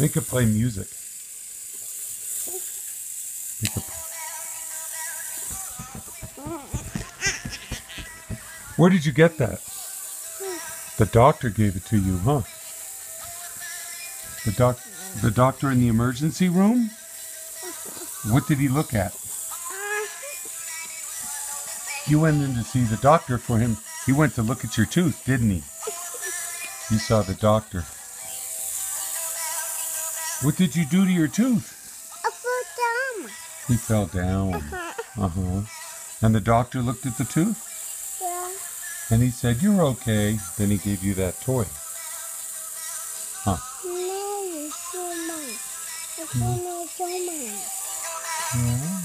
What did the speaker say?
Make it play music. Make it Where did you get that? The doctor gave it to you, huh? The doc the doctor in the emergency room? What did he look at? You went in to see the doctor for him. He went to look at your tooth, didn't he? You saw the doctor. What did you do to your tooth? I fell down. He fell down. Uh-huh. uh-huh. And the doctor looked at the tooth? Yeah. And he said, You're okay. Then he gave you that toy. Huh. No, it's hmm. Yeah.